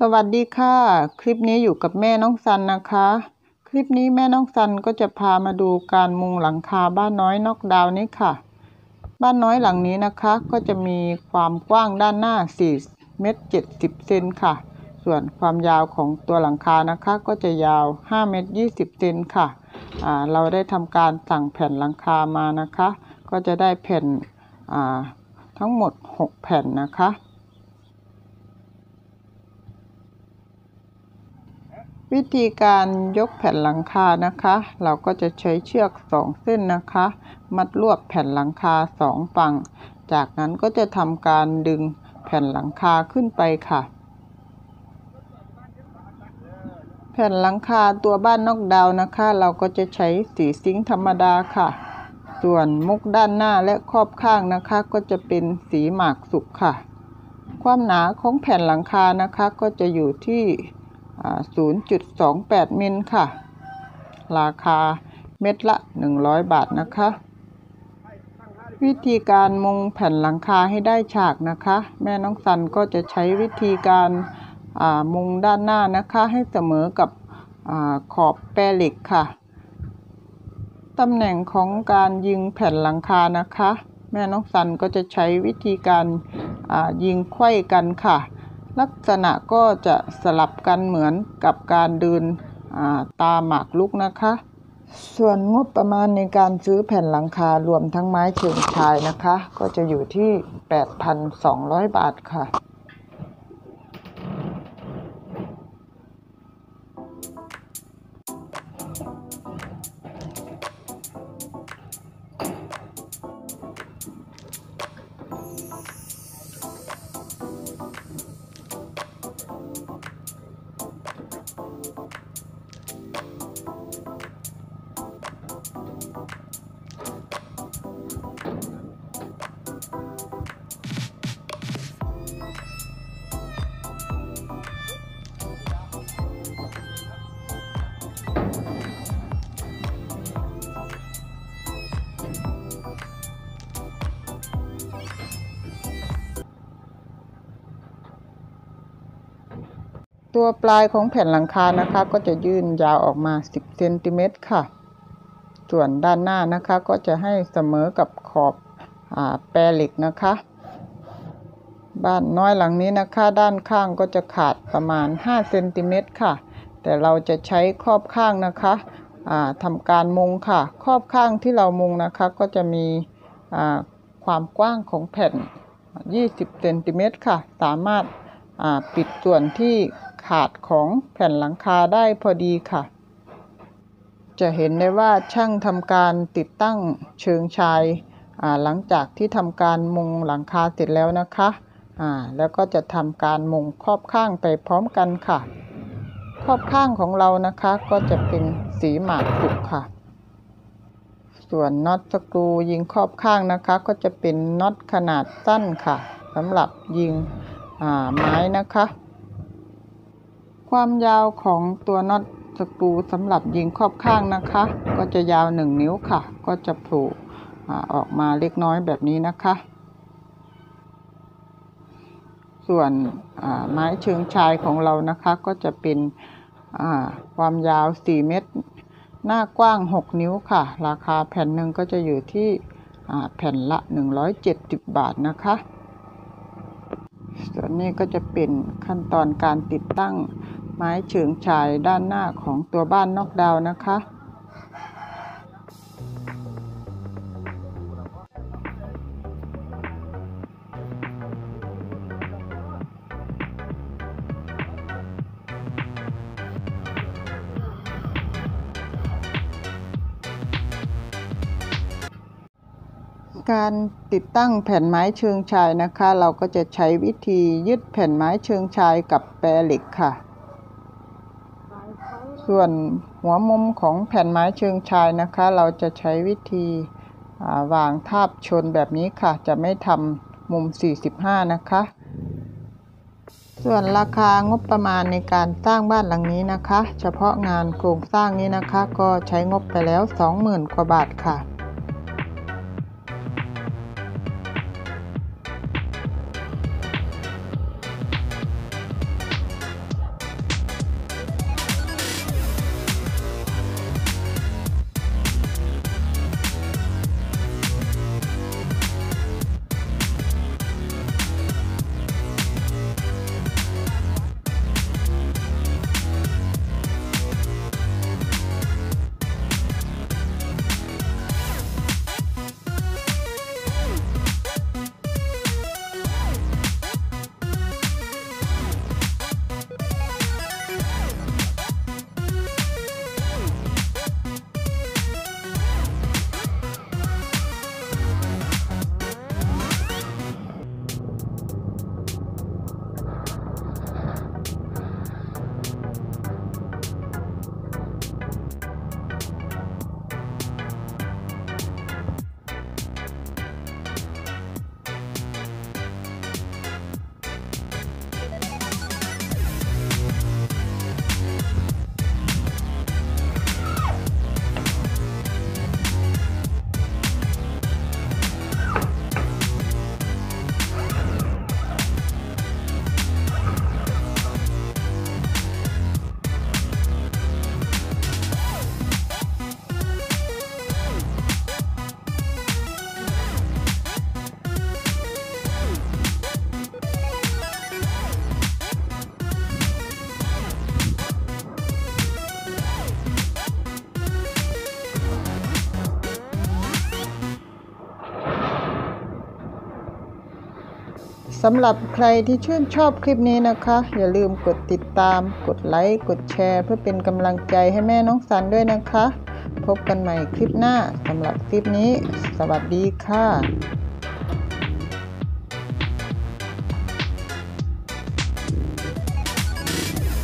สวัสดีค่ะ คลิปนี้อยู่กับแม่น้องซันนะคะ คลิปนี้แม่น้องซันก็จะพามาดูการมุงหลังคาบ้านน้อยนอกดาวนี้ค่ะ บ้านน้อยหลังนี้นะคะ ก็จะมีความกว้างด้านหน้า4เมตร70เซนค่ะ ส่วนความยาวของตัวหลังคานะคะ ก็จะยาว5เมตร20เซนค่ะเราได้ทำการสั่งแผ่นหลังคามานะคะ ก็จะได้แผ่นทั้งหมด 6 แผ่นนะคะ วิธีการยกแผ่นหลังคานะคะ เราก็จะใช้เชือกสองเส้นนะคะ มัดรวบแผ่นหลังคาสองฝั่ง จากนั้นก็จะทำการดึงแผ่นหลังคาขึ้นไปค่ะ แผ่นหลังคาตัวบ้านนอกดาวนะคะ เราก็จะใช้สีซิงค์ธรรมดาค่ะ ส่วนมุกด้านหน้าและครอบข้างนะคะ ก็จะเป็นสีหมากสุกค่ะ ความหนาของแผ่นหลังคานะคะก็จะอยู่ที่ 0.28 มิลค่ะ ราคาเม็ดละ 100 บาทนะคะ วิธีการมุงแผ่นหลังคาให้ได้ฉากนะคะ แม่น้องสันก็จะใช้วิธีการมุงด้านหน้านะคะให้เสมอกับอขอบแปรเหล็กค่ะ ตำแหน่งของการยิงแผ่นหลังคานะคะ แม่น้องสันก็จะใช้วิธีการยิงไขว้กันค่ะ ลักษณะก็จะสลับกันเหมือนกับการเดินตาหมากลุกนะคะ ส่วนงบประมาณในการซื้อแผ่นหลังคารวมทั้งไม้เชิงชายนะคะ ก็จะอยู่ที่ 8,200 บาทค่ะ ตัวปลายของแผ่นหลังคานะคะ ก็จะยื่นยาวออกมา 10เซนติเมตรค่ะ ส่วนด้านหน้านะคะก็จะให้เสมอกับขอบอแปรเหล็กนะคะ บ้านน้อยหลังนี้นะคะ ด้านข้างก็จะขาดประมาณ5เซนติเมตรค่ะ แต่เราจะใช้ครอบข้างนะคะทำการมุงค่ะ ครอบข้างที่เรามุงนะคะก็จะมีความกว้างของแผ่น 20เซนติเมตรค่ะ สามารถปิดส่วนที่ ขาดของแผ่นหลังคาได้พอดีค่ะ จะเห็นได้ว่าช่างทำการติดตั้งเชิงชายหลังจากที่ทำการมุงหลังคาเสร็จแล้วนะคะแล้วก็จะทำการมุงครอบข้างไปพร้อมกันค่ะ ครอบข้างของเรานะคะก็จะเป็นสีหมากสุกค่ะ ส่วนน็อตสกรูยิงครอบข้างนะคะ ก็จะเป็นน็อตขนาดสั้นค่ะสำหรับยิงไม้นะคะ ความยาวของตัวน็อตสกรูสำหรับยิงครอบข้างนะคะ ก็จะยาวหนึ่งนิ้วค่ะ ก็จะโผล่ออกมาเล็กน้อยแบบนี้นะคะ ส่วนไม้เชิงชายของเรานะคะก็จะเป็นความยาว 4 เมตร หน้ากว้าง 6 นิ้วค่ะ ราคาแผ่นหนึ่งก็จะอยู่ที่แผ่นละ 170 บาทนะคะ ส่วนนี้ก็จะเป็นขั้นตอนการติดตั้ง ไม้เฉิงฉายด้านหน้าของตัวบ้านนอกดาวนะคะ การติดตั้งแผ่นไม้เชิงชายนะคะ เราก็จะใช้วิธียึดแผ่นไม้เชิงชายกับแปรเหล็กค่ะ ส่วนหัวมุมของแผ่นไม้เชิงชายนะคะ เราจะใช้วิธีวางทาบชนแบบนี้ค่ะ จะไม่ทำมุม 45 นะคะ ส่วนราคางบประมาณในการสร้างบ้านหลังนี้นะคะ เฉพาะงานโครงสร้างนี้นะคะ ก็ใช้งบไปแล้ว 20,000 กว่าบาทค่ะ สำหรับใครที่ชื่นชอบคลิปนี้นะคะ อย่าลืมกดติดตาม กดไลค์ กดแชร์ เพื่อเป็นกำลังใจให้แม่น้องสันด้วยนะคะ พบกันใหม่คลิปหน้าสำหรับคลิปนี้ สวัสดีค่ะ